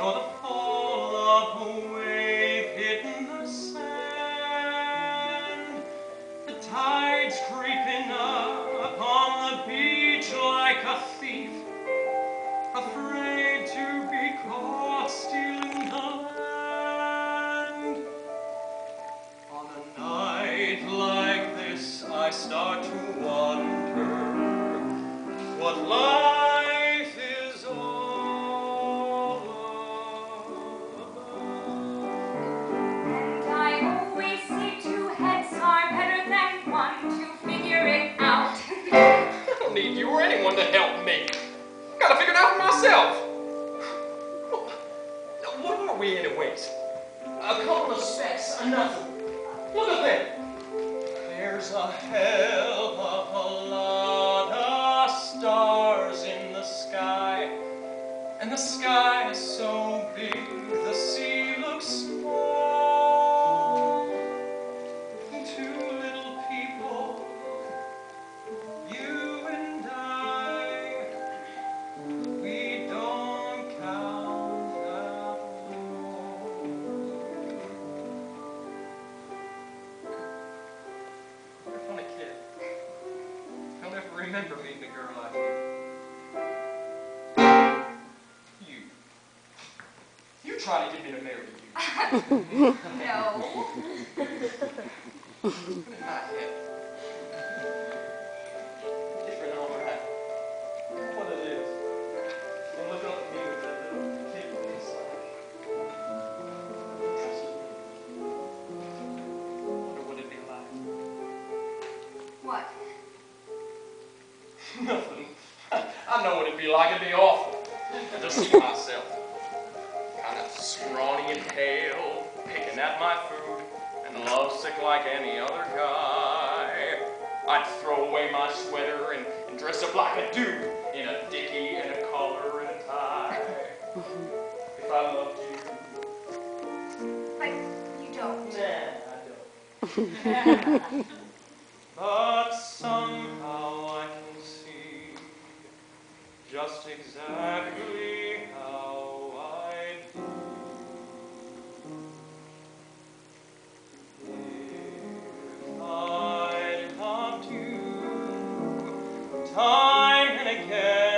the fall of a wave hidden the sand. The tide's creeping up the beach like a thief, afraid to be caught stealing the land. On a night like this, I start to wonder what life need you or anyone to help me. Gotta figure it out for myself. What are we, anyways? A couple of specks, a nothing. Look at that. There's a hell of a lot of stars in the sky. And the sky is so big, the sea remember meeting a girl like you. You. You try to get me to marry you. no. Not yet. Different all right. What Nothing. I know what it'd be like. It'd be awful. I just see myself. Kind of scrawny and pale, picking at my food, and lovesick like any other guy. I'd throw away my sweater and, and dress up like a dude in a dickie and a collar and a tie. if I loved you, But you don't. nah, I don't. just exactly how I'd feel if I loved you. Time and again